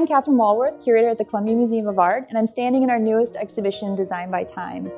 I'm Catherine Walworth, curator at the Columbia Museum of Art, and I'm standing in our newest exhibition, Design by Time.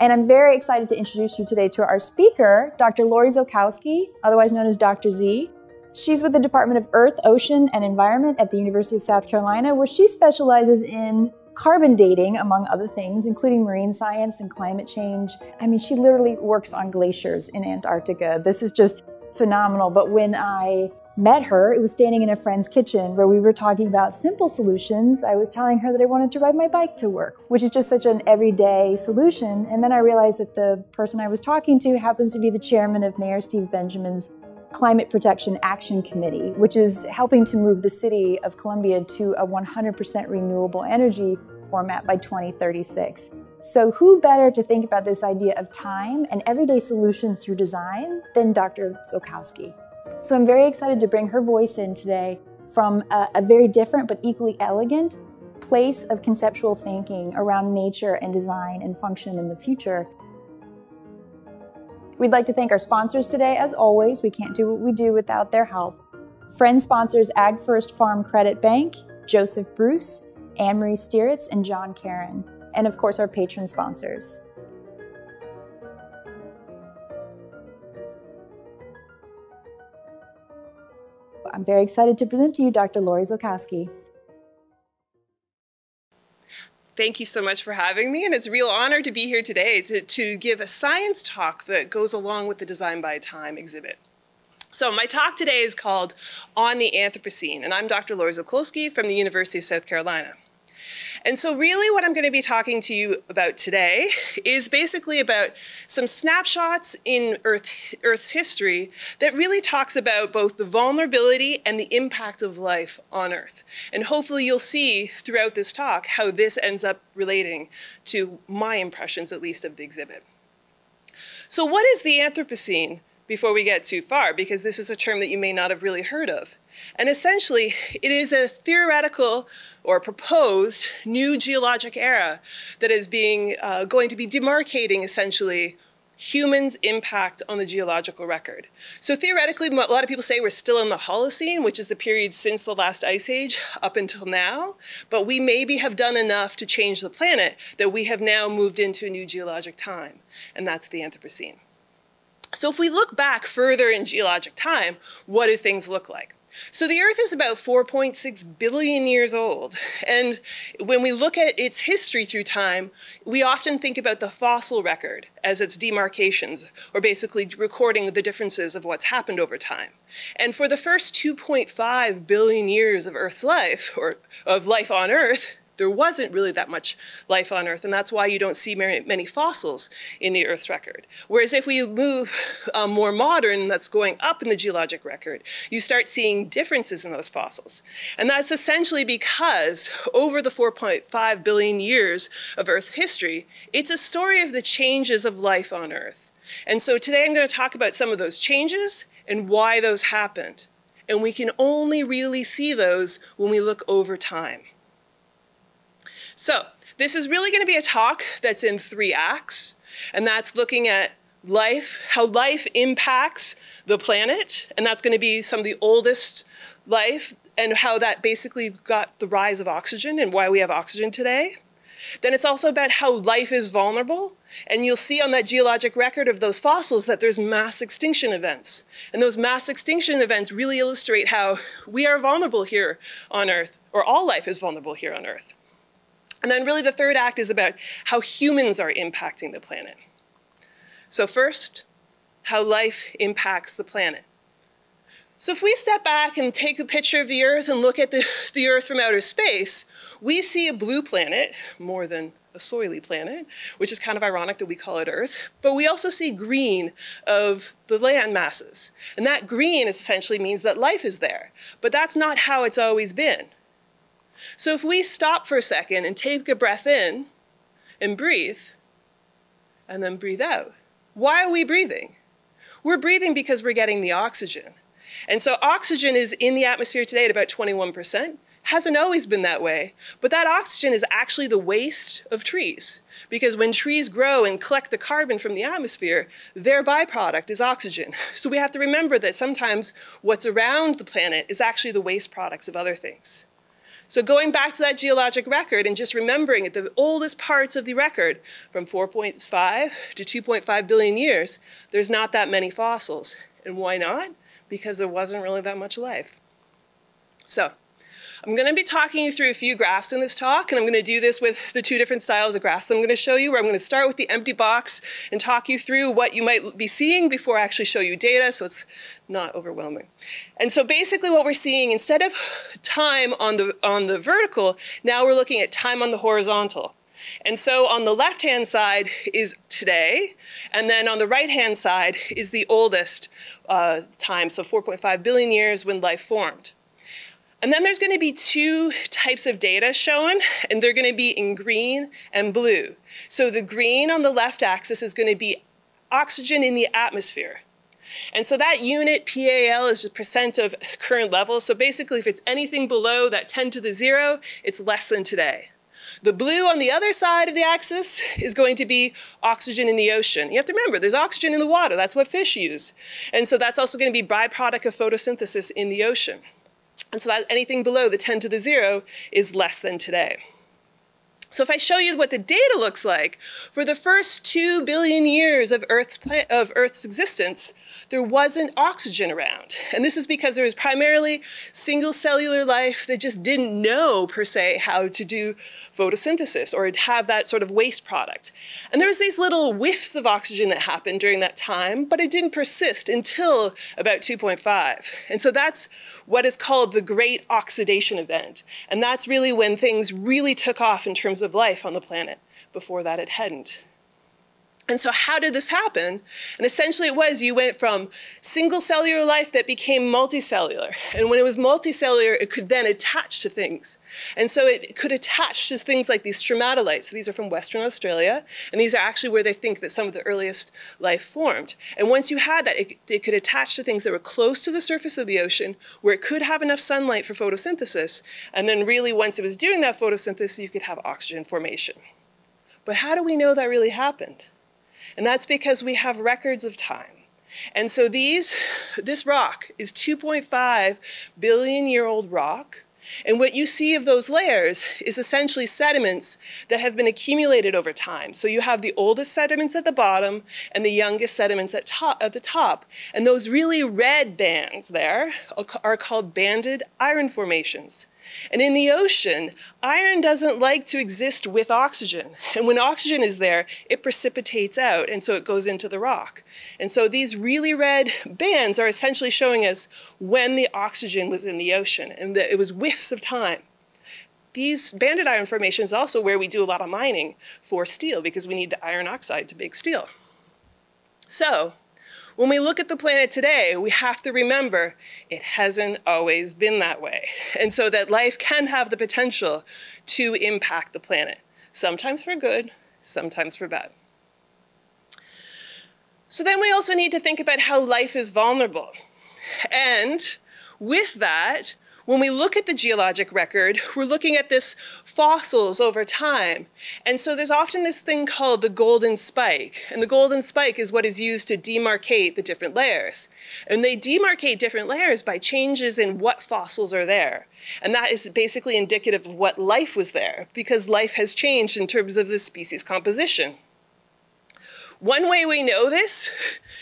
And I'm very excited to introduce you today to our speaker, Dr. Lori Ziolkowski, otherwise known as Dr. Z. She's with the Department of Earth, Ocean, and Environment at the University of South Carolina, where she specializes in carbon dating, among other things, including marine science and climate change. I mean, she literally works on glaciers in Antarctica. This is just phenomenal. But when I met her, it was standing in a friend's kitchen where we were talking about simple solutions. I was telling her that I wanted to ride my bike to work, which is just such an everyday solution. And then I realized that the person I was talking to happens to be the chairman of Mayor Steve Benjamin's Climate Protection Action Committee, which is helping to move the city of Columbia to a 100% renewable energy format by 2036. So, who better to think about this idea of time and everyday solutions through design than Dr. Ziolkowski? So, I'm very excited to bring her voice in today from a, a very different but equally elegant place of conceptual thinking around nature and design and function in the future. We'd like to thank our sponsors today. As always, we can't do what we do without their help. Friend sponsors AgFirst Farm Credit Bank, Joseph Bruce, Anne Marie Stieritz, and John Karen and of course our patron sponsors. I'm very excited to present to you Dr. Lori Ziolkowski. Thank you so much for having me, and it's a real honor to be here today to, to give a science talk that goes along with the Design by Time exhibit. So my talk today is called On the Anthropocene, and I'm Dr. Lori Ziolkowski from the University of South Carolina. And so really what I'm going to be talking to you about today is basically about some snapshots in Earth, Earth's history that really talks about both the vulnerability and the impact of life on Earth. And hopefully you'll see throughout this talk how this ends up relating to my impressions, at least, of the exhibit. So what is the Anthropocene before we get too far? Because this is a term that you may not have really heard of. And essentially, it is a theoretical or proposed new geologic era that is being uh, going to be demarcating essentially humans' impact on the geological record. So theoretically, a lot of people say we're still in the Holocene, which is the period since the last ice age up until now, but we maybe have done enough to change the planet that we have now moved into a new geologic time, and that's the Anthropocene. So if we look back further in geologic time, what do things look like? So the Earth is about 4.6 billion years old. And when we look at its history through time, we often think about the fossil record as its demarcations, or basically recording the differences of what's happened over time. And for the first 2.5 billion years of Earth's life, or of life on Earth, there wasn't really that much life on Earth, and that's why you don't see many, fossils in the Earth's record. Whereas if we move um, more modern, that's going up in the geologic record, you start seeing differences in those fossils. And that's essentially because over the 4.5 billion years of Earth's history, it's a story of the changes of life on Earth. And so today I'm going to talk about some of those changes and why those happened. And we can only really see those when we look over time. So this is really going to be a talk that's in three acts, and that's looking at life, how life impacts the planet, and that's going to be some of the oldest life and how that basically got the rise of oxygen and why we have oxygen today. Then it's also about how life is vulnerable. And you'll see on that geologic record of those fossils that there's mass extinction events. And those mass extinction events really illustrate how we are vulnerable here on Earth, or all life is vulnerable here on Earth. And then really the third act is about how humans are impacting the planet. So first, how life impacts the planet. So if we step back and take a picture of the Earth and look at the, the Earth from outer space, we see a blue planet, more than a soily planet, which is kind of ironic that we call it Earth. But we also see green of the land masses. And that green essentially means that life is there. But that's not how it's always been. So if we stop for a second and take a breath in and breathe, and then breathe out, why are we breathing? We're breathing because we're getting the oxygen. And so oxygen is in the atmosphere today at about 21%. Hasn't always been that way, but that oxygen is actually the waste of trees. Because when trees grow and collect the carbon from the atmosphere, their byproduct is oxygen. So we have to remember that sometimes what's around the planet is actually the waste products of other things. So going back to that geologic record and just remembering it, the oldest parts of the record from 4.5 to 2.5 billion years, there's not that many fossils. And why not? Because there wasn't really that much life. So I'm going to be talking you through a few graphs in this talk, and I'm going to do this with the two different styles of graphs that I'm going to show you, where I'm going to start with the empty box and talk you through what you might be seeing before I actually show you data, so it's not overwhelming. And so basically what we're seeing, instead of time on the, on the vertical, now we're looking at time on the horizontal. And so on the left-hand side is today, and then on the right-hand side is the oldest uh, time, so 4.5 billion years when life formed. And then there's going to be two types of data shown, and they're going to be in green and blue. So the green on the left axis is going to be oxygen in the atmosphere. And so that unit, PAL, is the percent of current level. So basically, if it's anything below that 10 to the zero, it's less than today. The blue on the other side of the axis is going to be oxygen in the ocean. You have to remember, there's oxygen in the water. That's what fish use. And so that's also going to be byproduct of photosynthesis in the ocean. And so that anything below the 10 to the 0 is less than today. So if I show you what the data looks like, for the first 2 billion years of Earth's, of Earth's existence, there wasn't oxygen around. And this is because there was primarily single cellular life that just didn't know, per se, how to do photosynthesis or have that sort of waste product. And there was these little whiffs of oxygen that happened during that time, but it didn't persist until about 2.5. And so that's what is called the Great Oxidation Event. And that's really when things really took off in terms of life on the planet. Before that, it hadn't. And so how did this happen? And essentially it was you went from single cellular life that became multicellular. And when it was multicellular, it could then attach to things. And so it could attach to things like these stromatolites. These are from Western Australia. And these are actually where they think that some of the earliest life formed. And once you had that, it, it could attach to things that were close to the surface of the ocean, where it could have enough sunlight for photosynthesis. And then really once it was doing that photosynthesis, you could have oxygen formation. But how do we know that really happened? And that's because we have records of time. And so these, this rock is 2.5 billion year old rock. And what you see of those layers is essentially sediments that have been accumulated over time. So you have the oldest sediments at the bottom and the youngest sediments at, top, at the top. And those really red bands there are called banded iron formations. And in the ocean, iron doesn't like to exist with oxygen. And when oxygen is there, it precipitates out, and so it goes into the rock. And so these really red bands are essentially showing us when the oxygen was in the ocean, and that it was whiffs of time. These banded iron formations also where we do a lot of mining for steel because we need the iron oxide to make steel. So when we look at the planet today, we have to remember it hasn't always been that way. And so that life can have the potential to impact the planet, sometimes for good, sometimes for bad. So then we also need to think about how life is vulnerable. And with that, when we look at the geologic record, we're looking at this fossils over time. And so there's often this thing called the golden spike. And the golden spike is what is used to demarcate the different layers. And they demarcate different layers by changes in what fossils are there. And that is basically indicative of what life was there, because life has changed in terms of the species composition. One way we know this,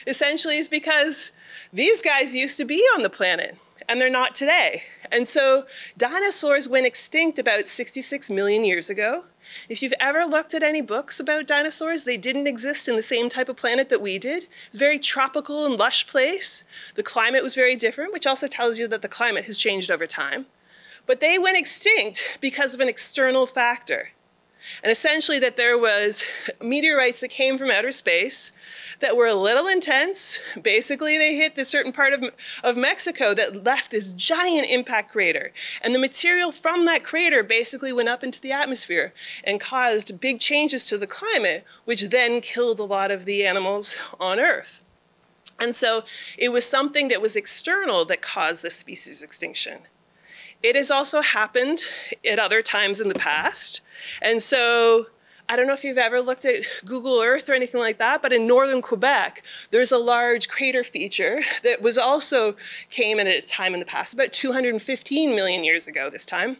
essentially, is because these guys used to be on the planet and they're not today. And so dinosaurs went extinct about 66 million years ago. If you've ever looked at any books about dinosaurs, they didn't exist in the same type of planet that we did. It was a very tropical and lush place. The climate was very different, which also tells you that the climate has changed over time. But they went extinct because of an external factor. And essentially that there was meteorites that came from outer space that were a little intense. Basically, they hit this certain part of, of Mexico that left this giant impact crater. And the material from that crater basically went up into the atmosphere and caused big changes to the climate, which then killed a lot of the animals on Earth. And so it was something that was external that caused this species extinction. It has also happened at other times in the past. And so I don't know if you've ever looked at Google Earth or anything like that, but in northern Quebec, there's a large crater feature that was also came at a time in the past, about 215 million years ago this time.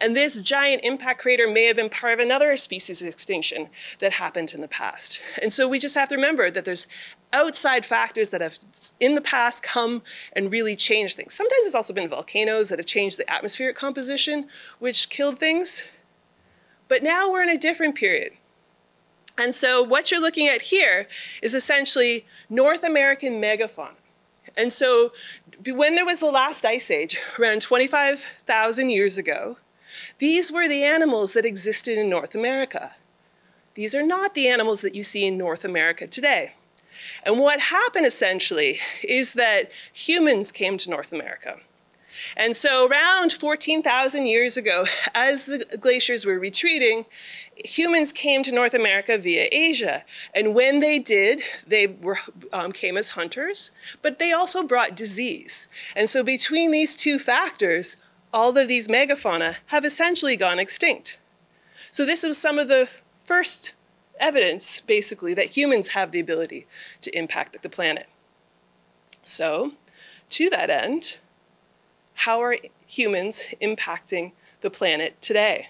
And this giant impact crater may have been part of another species extinction that happened in the past. And so we just have to remember that there's outside factors that have in the past come and really changed things. Sometimes there's also been volcanoes that have changed the atmospheric composition, which killed things. But now we're in a different period. And so what you're looking at here is essentially North American megafauna. And so when there was the last ice age, around 25,000 years ago, these were the animals that existed in North America. These are not the animals that you see in North America today. And what happened essentially is that humans came to North America. And so around 14,000 years ago, as the glaciers were retreating, humans came to North America via Asia. And when they did, they were, um, came as hunters, but they also brought disease. And so between these two factors, all of these megafauna have essentially gone extinct. So this was some of the first evidence, basically, that humans have the ability to impact the planet. So, to that end, how are humans impacting the planet today?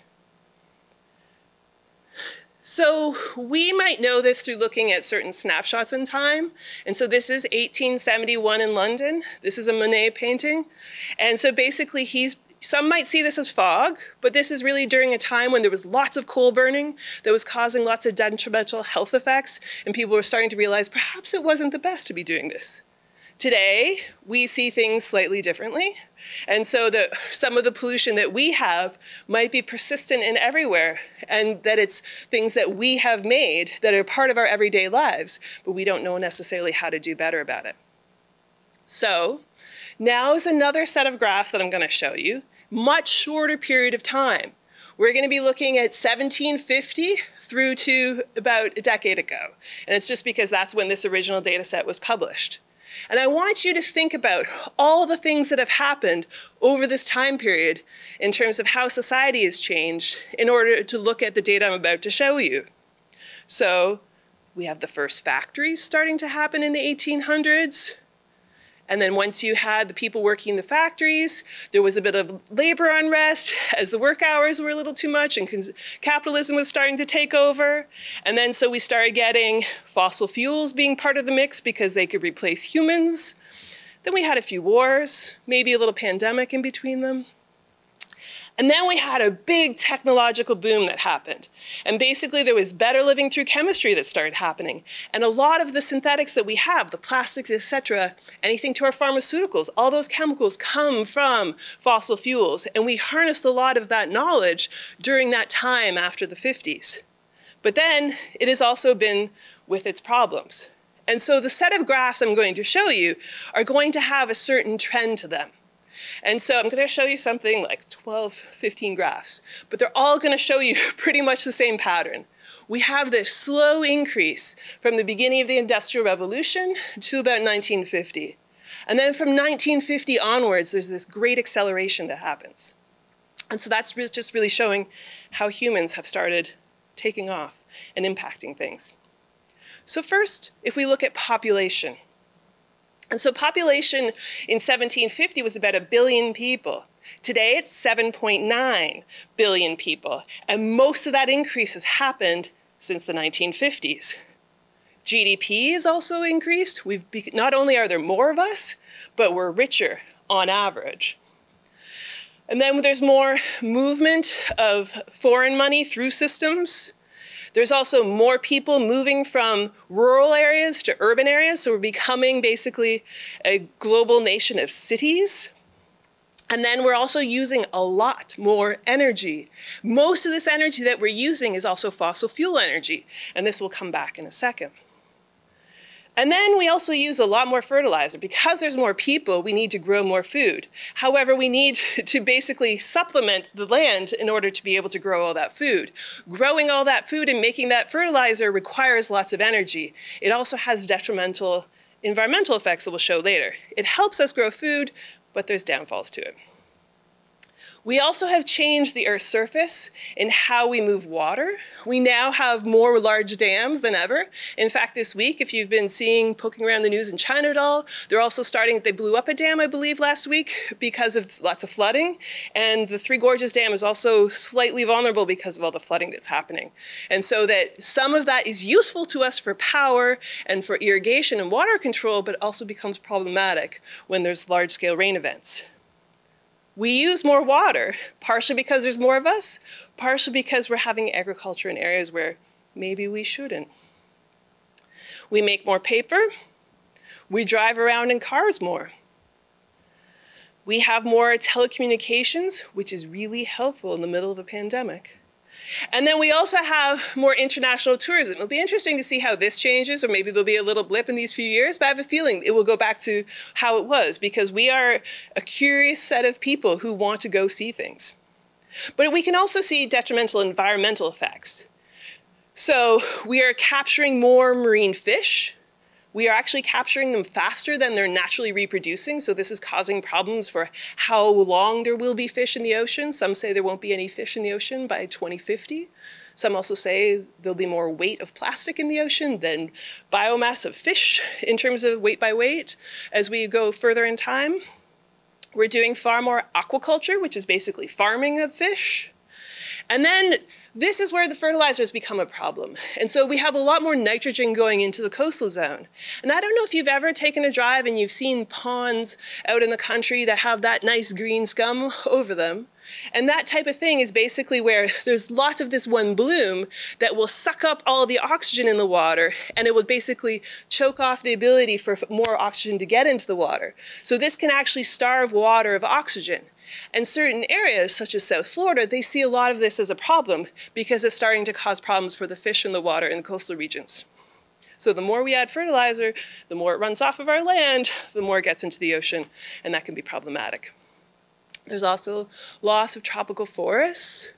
So we might know this through looking at certain snapshots in time. And so this is 1871 in London. This is a Monet painting. And so basically he's some might see this as fog, but this is really during a time when there was lots of coal burning that was causing lots of detrimental health effects, and people were starting to realize perhaps it wasn't the best to be doing this. Today, we see things slightly differently. And so that some of the pollution that we have might be persistent in everywhere, and that it's things that we have made that are part of our everyday lives, but we don't know necessarily how to do better about it. So now is another set of graphs that I'm going to show you, much shorter period of time. We're going to be looking at 1750 through to about a decade ago. And it's just because that's when this original data set was published. And I want you to think about all the things that have happened over this time period in terms of how society has changed in order to look at the data I'm about to show you. So we have the first factories starting to happen in the 1800s. And then once you had the people working in the factories, there was a bit of labor unrest as the work hours were a little too much and capitalism was starting to take over. And then so we started getting fossil fuels being part of the mix because they could replace humans. Then we had a few wars, maybe a little pandemic in between them. And then we had a big technological boom that happened. And basically, there was better living through chemistry that started happening. And a lot of the synthetics that we have, the plastics, et cetera, anything to our pharmaceuticals, all those chemicals come from fossil fuels. And we harnessed a lot of that knowledge during that time after the 50s. But then it has also been with its problems. And so the set of graphs I'm going to show you are going to have a certain trend to them. And so I'm going to show you something like 12, 15 graphs, but they're all going to show you pretty much the same pattern. We have this slow increase from the beginning of the Industrial Revolution to about 1950. And then from 1950 onwards, there's this great acceleration that happens. And so that's just really showing how humans have started taking off and impacting things. So first, if we look at population, and so population in 1750 was about a billion people. Today it's 7.9 billion people. And most of that increase has happened since the 1950s. GDP has also increased. We've not only are there more of us, but we're richer on average. And then there's more movement of foreign money through systems. There's also more people moving from rural areas to urban areas, so we're becoming basically a global nation of cities. And then we're also using a lot more energy. Most of this energy that we're using is also fossil fuel energy, and this will come back in a second. And then we also use a lot more fertilizer. Because there's more people, we need to grow more food. However, we need to basically supplement the land in order to be able to grow all that food. Growing all that food and making that fertilizer requires lots of energy. It also has detrimental environmental effects that we'll show later. It helps us grow food, but there's downfalls to it. We also have changed the Earth's surface in how we move water. We now have more large dams than ever. In fact, this week, if you've been seeing, poking around the news in China at all, they're also starting, they blew up a dam, I believe, last week because of lots of flooding. And the Three Gorges Dam is also slightly vulnerable because of all the flooding that's happening. And so that some of that is useful to us for power and for irrigation and water control, but also becomes problematic when there's large scale rain events we use more water, partially because there's more of us, partially because we're having agriculture in areas where maybe we shouldn't. We make more paper. We drive around in cars more. We have more telecommunications, which is really helpful in the middle of a pandemic. And then we also have more international tourism. It'll be interesting to see how this changes, or maybe there'll be a little blip in these few years, but I have a feeling it will go back to how it was because we are a curious set of people who want to go see things. But we can also see detrimental environmental effects. So we are capturing more marine fish we are actually capturing them faster than they're naturally reproducing. So this is causing problems for how long there will be fish in the ocean. Some say there won't be any fish in the ocean by 2050. Some also say there'll be more weight of plastic in the ocean than biomass of fish in terms of weight by weight as we go further in time. We're doing far more aquaculture, which is basically farming of fish. And then this is where the fertilizers become a problem. And so we have a lot more nitrogen going into the coastal zone. And I don't know if you've ever taken a drive and you've seen ponds out in the country that have that nice green scum over them. And that type of thing is basically where there's lots of this one bloom that will suck up all the oxygen in the water and it will basically choke off the ability for more oxygen to get into the water. So this can actually starve water of oxygen. And certain areas, such as South Florida, they see a lot of this as a problem because it's starting to cause problems for the fish in the water in the coastal regions. So the more we add fertilizer, the more it runs off of our land, the more it gets into the ocean, and that can be problematic. There's also loss of tropical forests.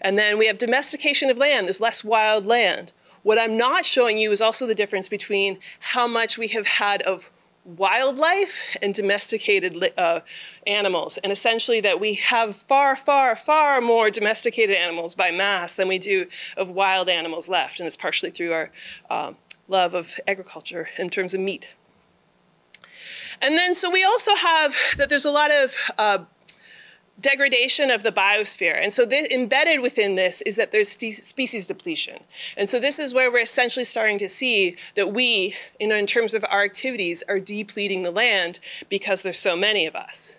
And then we have domestication of land. There's less wild land. What I'm not showing you is also the difference between how much we have had of wildlife and domesticated uh, animals. And essentially that we have far, far, far more domesticated animals by mass than we do of wild animals left. And it's partially through our um, love of agriculture in terms of meat. And then, so we also have that there's a lot of uh, degradation of the biosphere. And so this, embedded within this is that there's species depletion. And so this is where we're essentially starting to see that we, you know, in terms of our activities, are depleting the land because there's so many of us.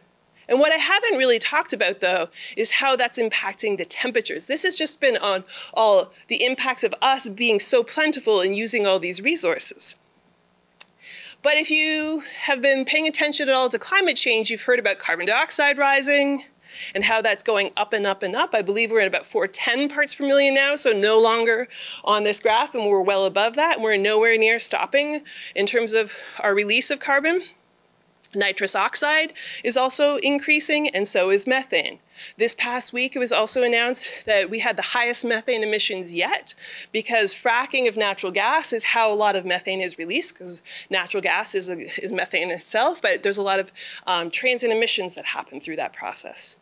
And what I haven't really talked about, though, is how that's impacting the temperatures. This has just been on all the impacts of us being so plentiful and using all these resources. But if you have been paying attention at all to climate change, you've heard about carbon dioxide rising, and how that's going up and up and up. I believe we're at about 410 parts per million now, so no longer on this graph, and we're well above that, and we're nowhere near stopping in terms of our release of carbon. Nitrous oxide is also increasing, and so is methane. This past week, it was also announced that we had the highest methane emissions yet because fracking of natural gas is how a lot of methane is released because natural gas is, a, is methane itself, but there's a lot of um, transient emissions that happen through that process.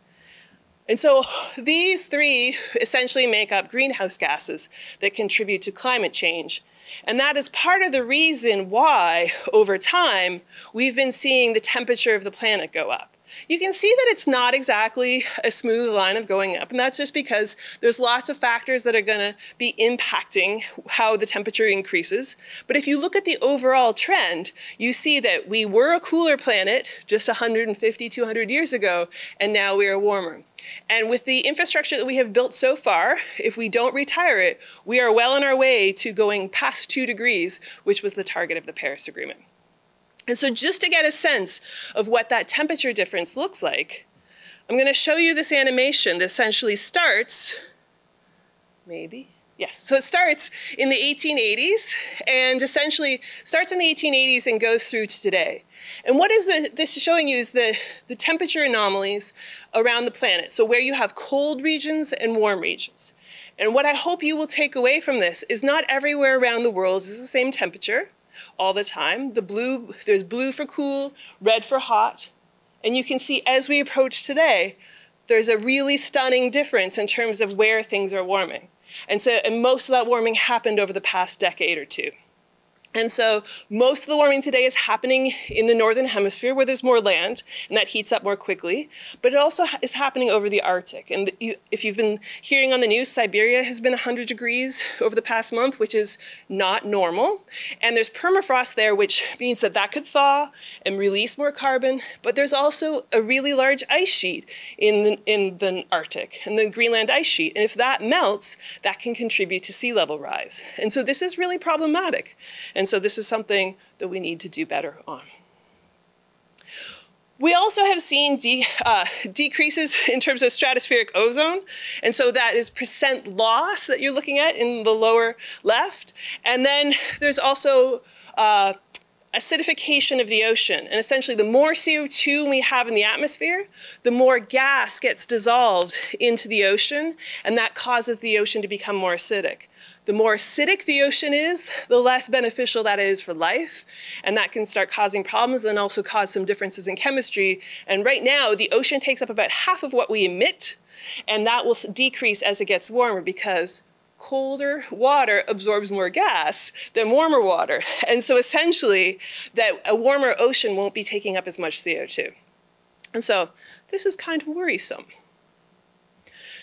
And so these three essentially make up greenhouse gases that contribute to climate change. And that is part of the reason why, over time, we've been seeing the temperature of the planet go up. You can see that it's not exactly a smooth line of going up, and that's just because there's lots of factors that are going to be impacting how the temperature increases. But if you look at the overall trend, you see that we were a cooler planet just 150, 200 years ago, and now we are warmer. And with the infrastructure that we have built so far, if we don't retire it, we are well on our way to going past two degrees, which was the target of the Paris Agreement. And so just to get a sense of what that temperature difference looks like, I'm going to show you this animation that essentially starts, maybe, yes. So it starts in the 1880s and essentially starts in the 1880s and goes through to today. And what is the, this is showing you is the, the temperature anomalies around the planet. So where you have cold regions and warm regions. And what I hope you will take away from this is not everywhere around the world is the same temperature all the time. The blue, there's blue for cool, red for hot. And you can see as we approach today, there's a really stunning difference in terms of where things are warming. And so and most of that warming happened over the past decade or two. And so most of the warming today is happening in the northern hemisphere where there's more land and that heats up more quickly, but it also is happening over the Arctic. And you, if you've been hearing on the news, Siberia has been 100 degrees over the past month, which is not normal. And there's permafrost there, which means that that could thaw and release more carbon, but there's also a really large ice sheet in the, in the Arctic and the Greenland ice sheet. And if that melts, that can contribute to sea level rise. And so this is really problematic. And and so this is something that we need to do better on. We also have seen de uh, decreases in terms of stratospheric ozone. And so that is percent loss that you're looking at in the lower left. And then there's also uh, acidification of the ocean. And essentially, the more CO2 we have in the atmosphere, the more gas gets dissolved into the ocean, and that causes the ocean to become more acidic. The more acidic the ocean is, the less beneficial that is for life. And that can start causing problems and also cause some differences in chemistry. And right now, the ocean takes up about half of what we emit. And that will decrease as it gets warmer because colder water absorbs more gas than warmer water. And so essentially, that a warmer ocean won't be taking up as much CO2. And so this is kind of worrisome.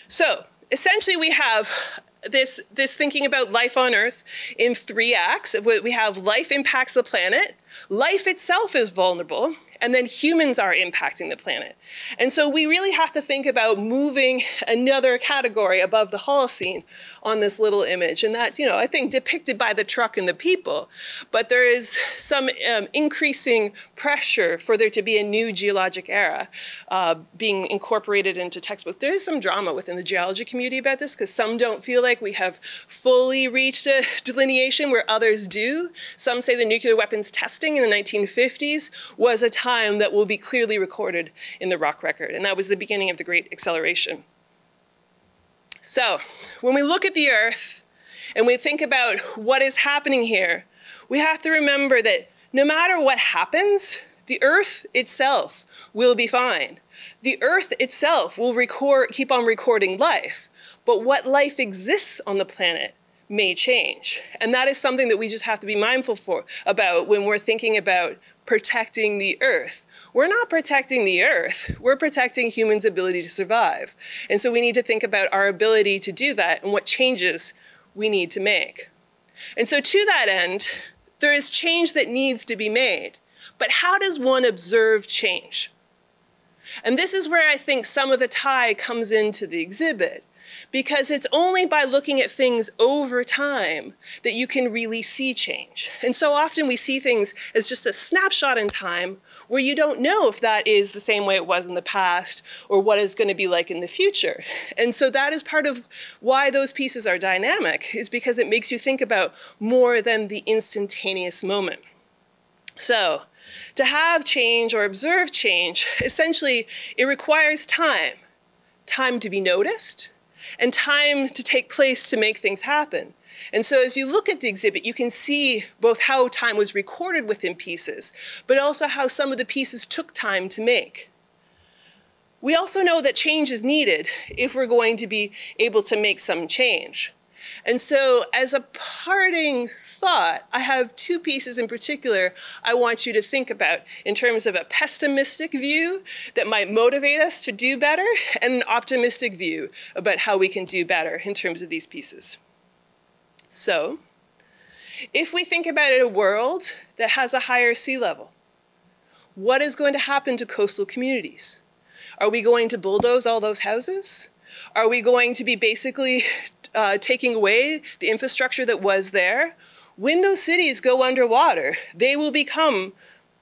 So essentially, we have this, this thinking about life on Earth in three acts. We have life impacts the planet, life itself is vulnerable, and then humans are impacting the planet. And so we really have to think about moving another category above the Holocene on this little image. And that's, you know, I think depicted by the truck and the people. But there is some um, increasing pressure for there to be a new geologic era uh, being incorporated into textbooks. There is some drama within the geology community about this because some don't feel like we have fully reached a delineation where others do. Some say the nuclear weapons testing in the 1950s was a time time that will be clearly recorded in the rock record. And that was the beginning of the Great Acceleration. So, when we look at the Earth and we think about what is happening here, we have to remember that no matter what happens, the Earth itself will be fine. The Earth itself will record, keep on recording life. But what life exists on the planet may change. And that is something that we just have to be mindful for about when we're thinking about protecting the earth. We're not protecting the earth, we're protecting humans' ability to survive. And so we need to think about our ability to do that and what changes we need to make. And so, to that end, there is change that needs to be made. But how does one observe change? And this is where I think some of the tie comes into the exhibit because it's only by looking at things over time that you can really see change. And so often we see things as just a snapshot in time where you don't know if that is the same way it was in the past or what it's going to be like in the future. And so that is part of why those pieces are dynamic, is because it makes you think about more than the instantaneous moment. So, to have change or observe change, essentially, it requires time time to be noticed, and time to take place to make things happen. And so as you look at the exhibit, you can see both how time was recorded within pieces, but also how some of the pieces took time to make. We also know that change is needed if we're going to be able to make some change. And so as a parting thought, I have two pieces in particular I want you to think about in terms of a pessimistic view that might motivate us to do better and an optimistic view about how we can do better in terms of these pieces. So, if we think about a world that has a higher sea level, what is going to happen to coastal communities? Are we going to bulldoze all those houses? Are we going to be basically uh, taking away the infrastructure that was there? When those cities go underwater, they will become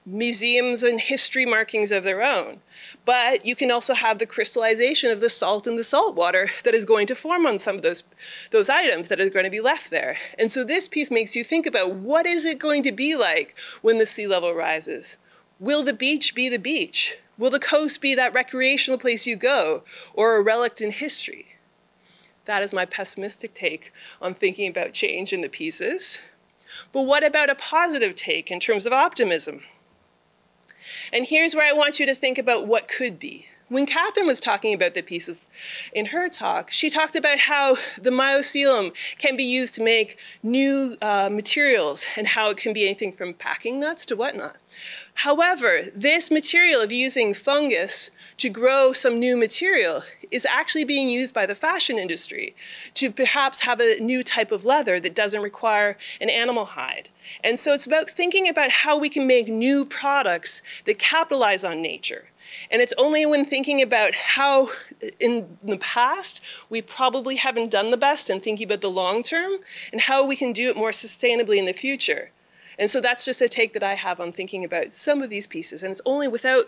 museums and history markings of their own. But you can also have the crystallization of the salt in the salt water that is going to form on some of those, those items that are going to be left there. And so this piece makes you think about what is it going to be like when the sea level rises? Will the beach be the beach? Will the coast be that recreational place you go or a relic in history? That is my pessimistic take on thinking about change in the pieces. But what about a positive take in terms of optimism? And here's where I want you to think about what could be. When Catherine was talking about the pieces in her talk, she talked about how the mycelium can be used to make new uh, materials and how it can be anything from packing nuts to whatnot. However, this material of using fungus to grow some new material is actually being used by the fashion industry to perhaps have a new type of leather that doesn't require an animal hide. And so it's about thinking about how we can make new products that capitalize on nature. And it's only when thinking about how in the past we probably haven't done the best and thinking about the long term and how we can do it more sustainably in the future. And so that's just a take that I have on thinking about some of these pieces. And it's only without,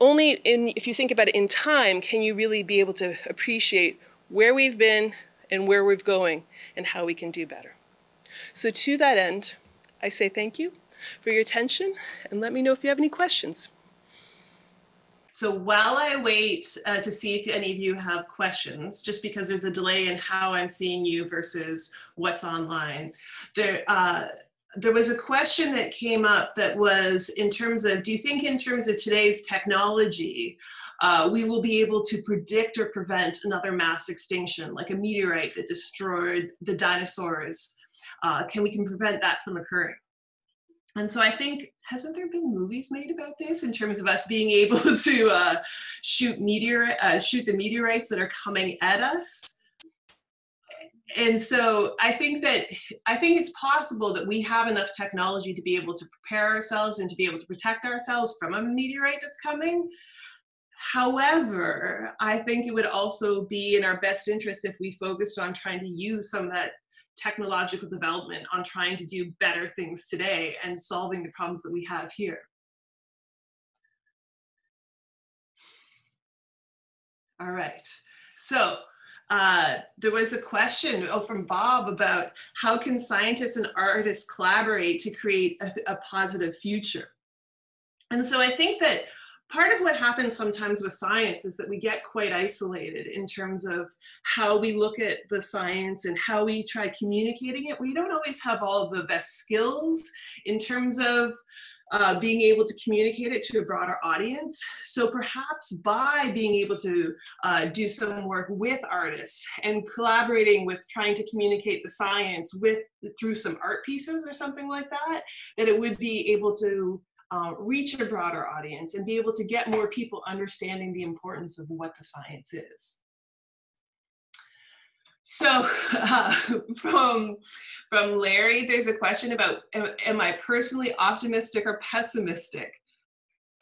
only in, if you think about it in time, can you really be able to appreciate where we've been and where we're going and how we can do better. So to that end, I say thank you for your attention and let me know if you have any questions. So while I wait uh, to see if any of you have questions, just because there's a delay in how I'm seeing you versus what's online, there, uh, there was a question that came up that was in terms of, do you think in terms of today's technology, uh, we will be able to predict or prevent another mass extinction, like a meteorite that destroyed the dinosaurs? Uh, can we can prevent that from occurring? And so I think hasn't there been movies made about this in terms of us being able to uh, shoot meteor uh, shoot the meteorites that are coming at us? And so I think that I think it's possible that we have enough technology to be able to prepare ourselves and to be able to protect ourselves from a meteorite that's coming. However, I think it would also be in our best interest if we focused on trying to use some of that technological development on trying to do better things today and solving the problems that we have here. All right, so uh, there was a question oh, from Bob about how can scientists and artists collaborate to create a, a positive future? And so I think that part of what happens sometimes with science is that we get quite isolated in terms of how we look at the science and how we try communicating it. We don't always have all of the best skills in terms of uh, being able to communicate it to a broader audience. So perhaps by being able to uh, do some work with artists and collaborating with trying to communicate the science with through some art pieces or something like that, that it would be able to uh, reach a broader audience and be able to get more people understanding the importance of what the science is. So uh, from, from Larry, there's a question about, am, am I personally optimistic or pessimistic?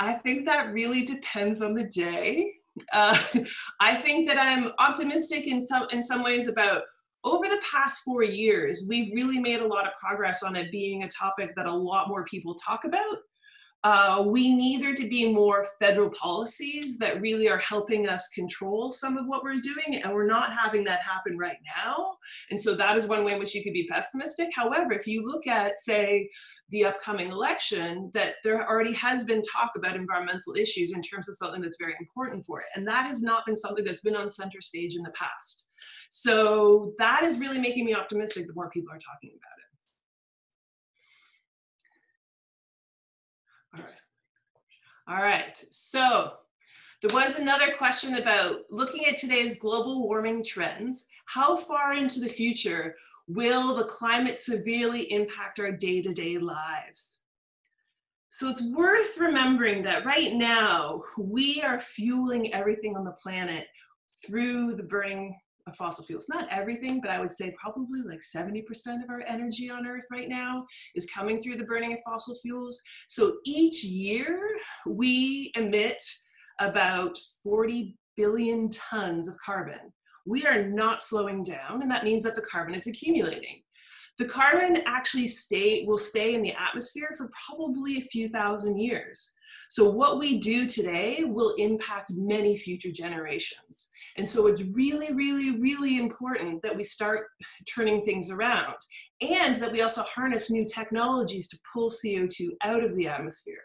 I think that really depends on the day. Uh, I think that I'm optimistic in some, in some ways about over the past four years, we've really made a lot of progress on it being a topic that a lot more people talk about. Uh, we need there to be more federal policies that really are helping us control some of what we're doing, and we're not having that happen right now. And so that is one way in which you could be pessimistic. However, if you look at, say, the upcoming election, that there already has been talk about environmental issues in terms of something that's very important for it. And that has not been something that's been on center stage in the past. So that is really making me optimistic the more people are talking about it. All right. All right. So there was another question about looking at today's global warming trends. How far into the future will the climate severely impact our day-to-day -day lives? So it's worth remembering that right now, we are fueling everything on the planet through the burning of fossil fuels. Not everything, but I would say probably like 70% of our energy on Earth right now is coming through the burning of fossil fuels. So each year we emit about 40 billion tons of carbon. We are not slowing down, and that means that the carbon is accumulating. The carbon actually stay, will stay in the atmosphere for probably a few thousand years. So what we do today will impact many future generations. And so it's really, really, really important that we start turning things around and that we also harness new technologies to pull CO2 out of the atmosphere.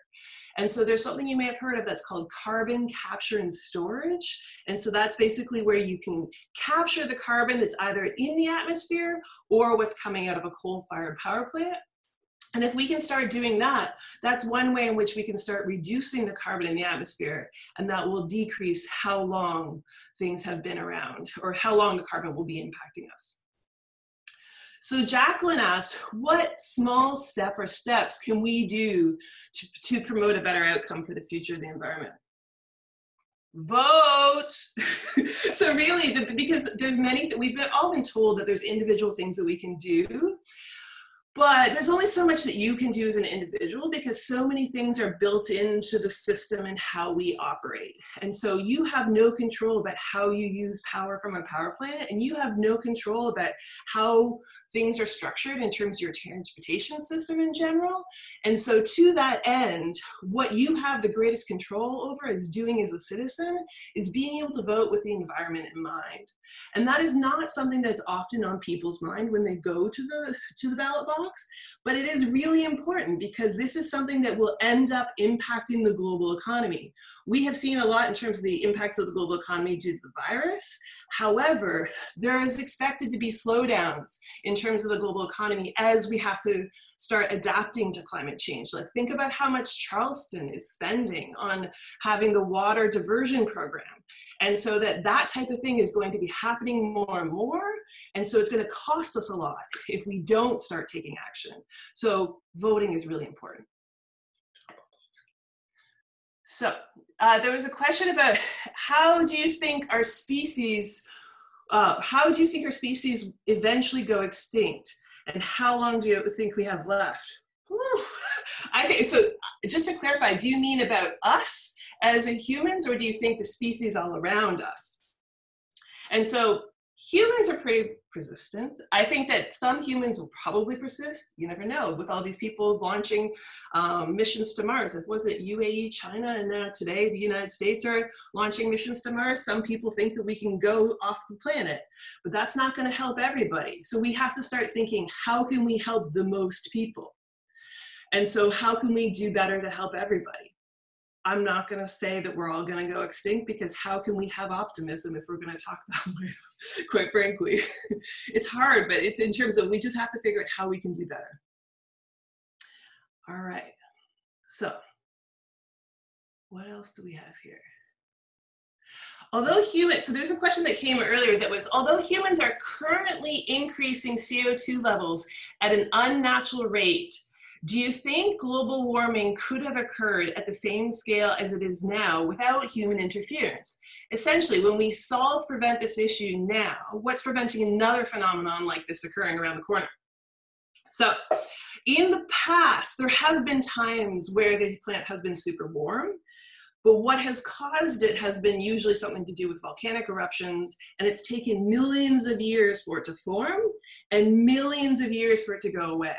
And so there's something you may have heard of that's called carbon capture and storage. And so that's basically where you can capture the carbon that's either in the atmosphere or what's coming out of a coal fired power plant And if we can start doing that, that's one way in which we can start reducing the carbon in the atmosphere, and that will decrease how long things have been around or how long the carbon will be impacting us. So Jacqueline asked, what small step or steps can we do to, to promote a better outcome for the future of the environment? Vote. so really, the, because there's many that we've been all been told that there's individual things that we can do, but there's only so much that you can do as an individual because so many things are built into the system and how we operate. And so you have no control about how you use power from a power plant, and you have no control about how things are structured in terms of your transportation system in general. And so, to that end, what you have the greatest control over is doing as a citizen is being able to vote with the environment in mind. And that is not something that's often on people's mind when they go to the to the ballot box but it is really important because this is something that will end up impacting the global economy. We have seen a lot in terms of the impacts of the global economy due to the virus. However, there is expected to be slowdowns in terms of the global economy as we have to start adapting to climate change. Like think about how much Charleston is spending on having the water diversion program. And so that that type of thing is going to be happening more and more. And so it's going to cost us a lot if we don't start taking action. So voting is really important. So uh, there was a question about how do you think our species, uh, how do you think our species eventually go extinct? And how long do you think we have left? I think so. Just to clarify, do you mean about us as humans, or do you think the species all around us? And so humans are pretty persistent. I think that some humans will probably persist. You never know. With all these people launching um, missions to Mars, was it UAE, China, and now today the United States are launching missions to Mars. Some people think that we can go off the planet, but that's not going to help everybody. So we have to start thinking, how can we help the most people? And so how can we do better to help everybody? I'm not going to say that we're all going to go extinct because how can we have optimism if we're going to talk that way? Quite frankly, it's hard, but it's in terms of we just have to figure out how we can do better. All right. So, what else do we have here? Although humans, so there's a question that came earlier that was, although humans are currently increasing CO2 levels at an unnatural rate, do you think global warming could have occurred at the same scale as it is now without human interference? Essentially, when we solve prevent this issue now, what's preventing another phenomenon like this occurring around the corner? So, in the past, there have been times where the plant has been super warm, but what has caused it has been usually something to do with volcanic eruptions, and it's taken millions of years for it to form and millions of years for it to go away.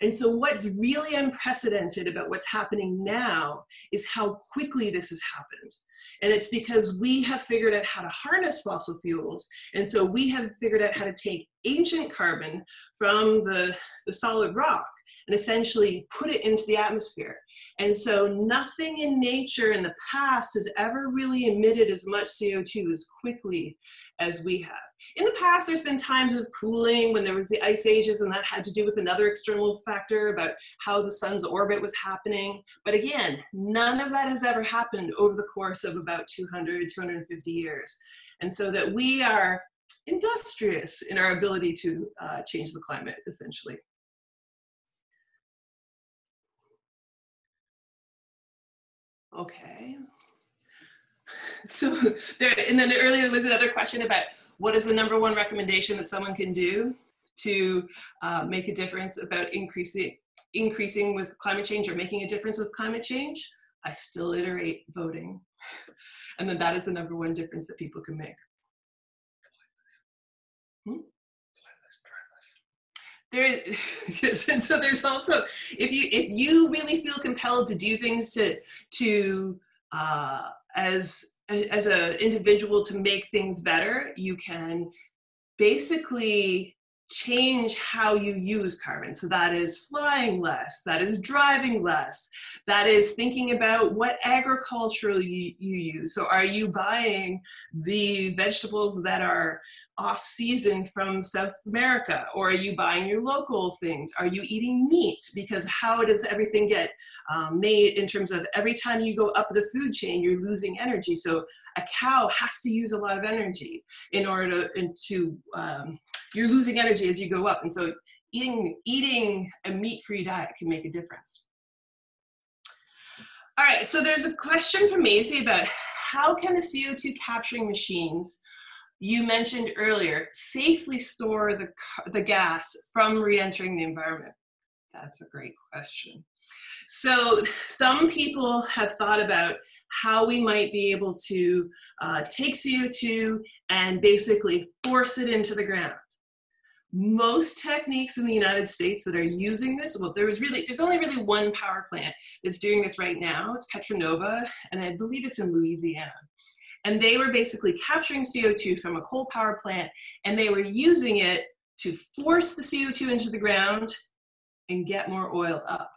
And so, what's really unprecedented about what's happening now is how quickly this has happened. And it's because we have figured out how to harness fossil fuels. And so, we have figured out how to take ancient carbon from the, the solid rock and essentially put it into the atmosphere. And so nothing in nature in the past has ever really emitted as much CO2 as quickly as we have. In the past, there's been times of cooling when there was the ice ages and that had to do with another external factor about how the sun's orbit was happening. But again, none of that has ever happened over the course of about 200, 250 years. And so that we are industrious in our ability to uh, change the climate, essentially. Okay. So there, and then earlier there was another question about what is the number one recommendation that someone can do to uh, make a difference about increasing increasing with climate change or making a difference with climate change? I still iterate voting. And then that is the number one difference that people can make. Hmm? There, and so there's also if you if you really feel compelled to do things to to uh, as as an individual to make things better, you can basically change how you use carbon. So that is flying less, that is driving less, that is thinking about what agricultural you, you use. So are you buying the vegetables that are off season from South America? Or are you buying your local things? Are you eating meat? Because how does everything get um, made in terms of every time you go up the food chain, you're losing energy. So a cow has to use a lot of energy in order to, to um, you're losing energy as you go up. And so eating, eating a meat-free diet can make a difference. All right, so there's a question from Maisie about how can the CO2 capturing machines you mentioned earlier safely store the, the gas from re-entering the environment? That's a great question. So some people have thought about how we might be able to uh, take CO2 and basically force it into the ground. Most techniques in the United States that are using this, well, there was really, there's only really one power plant that's doing this right now. It's Petra Nova, and I believe it's in Louisiana. And they were basically capturing CO2 from a coal power plant, and they were using it to force the CO2 into the ground and get more oil up.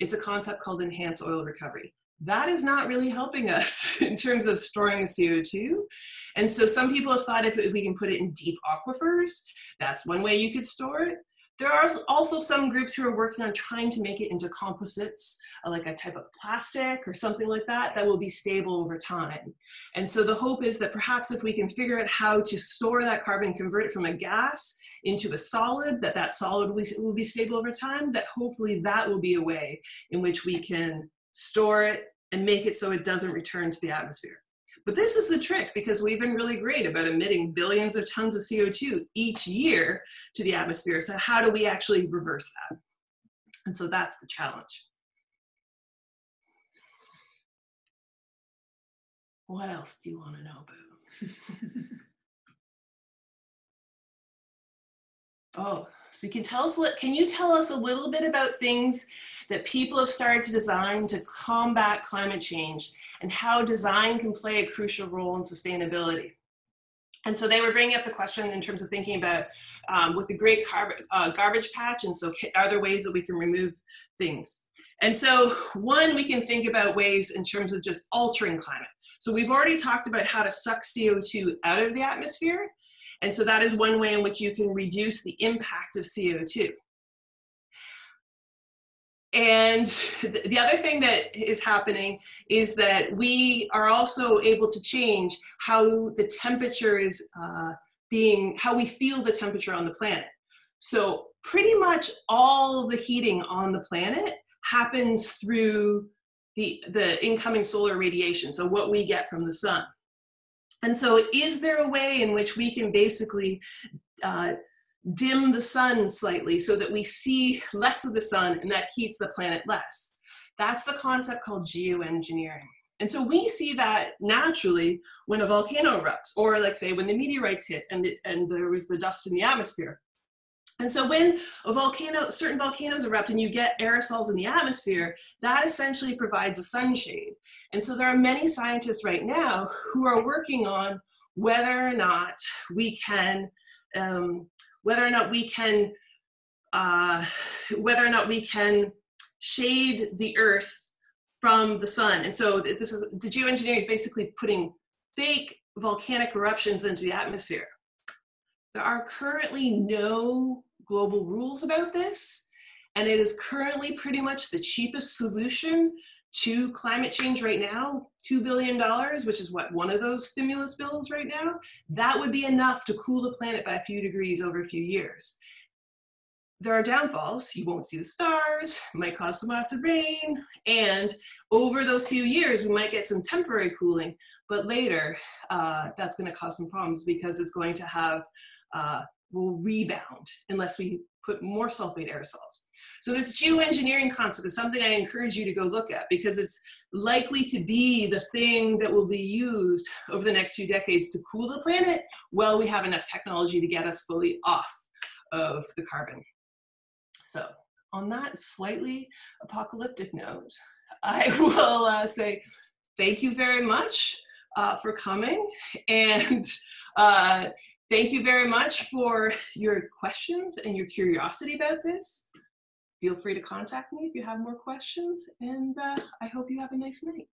It's a concept called enhanced oil recovery. That is not really helping us in terms of storing the CO2. And so some people have thought if, we can put it in deep aquifers, that's one way you could store it. There are also some groups who are working on trying to make it into composites, uh, like a type of plastic or something like that, that will be stable over time. And so the hope is that perhaps if we can figure out how to store that carbon, convert it from a gas into a solid, that that solid will, will be stable over time, that hopefully that will be a way in which we can store it and make it so it doesn't return to the atmosphere. But this is the trick because we've been really great about emitting billions of tons of CO2 each year to the atmosphere. So how do we actually reverse that? And so that's the challenge. What else do you want to know about? oh, so you can tell us, can you tell us a little bit about things that people have started to design to combat climate change and how design can play a crucial role in sustainability. And so they were bringing up the question in terms of thinking about um, with the great uh, garbage patch, and so are there ways that we can remove things? And so one, we can think about ways in terms of just altering climate. So we've already talked about how to suck CO2 out of the atmosphere. And so that is one way in which you can reduce the impact of CO2. And the other thing that is happening is that we are also able to change how the temperature is uh, being, how we feel the temperature on the planet. So pretty much all the heating on the planet happens through the, the incoming solar radiation, so what we get from the sun. And so is there a way in which we can basically uh, dim the sun slightly so that we see less of the sun and that heats the planet less. That's the concept called geoengineering. And so we see that naturally when a volcano erupts, or like say when the meteorites hit and, the, and there was the dust in the atmosphere. And so when a volcano, certain volcanoes erupt and you get aerosols in the atmosphere, that essentially provides a sunshade. And so there are many scientists right now who are working on whether or not we can um, whether or not we can uh, whether or not we can shade the earth from the sun. And so this is the geoengineering is basically putting fake volcanic eruptions into the atmosphere. There are currently no global rules about this, and it is currently pretty much the cheapest solution to climate change right now, $2 billion, which is what, one of those stimulus bills right now, that would be enough to cool the planet by a few degrees over a few years. There are downfalls. You won't see the stars, might cause some acid rain, and over those few years, we might get some temporary cooling, but later, uh, that's gonna cause some problems because it's going to have, uh, will rebound unless we put more sulfate aerosols. So this geoengineering concept is something I encourage you to go look at because it's likely to be the thing that will be used over the next few decades to cool the planet while we have enough technology to get us fully off of the carbon. So on that slightly apocalyptic note, I will uh, say thank you very much uh, for coming and uh, thank you very much for your questions and your curiosity about this feel free to contact me if you have more questions, and uh, I hope you have a nice night.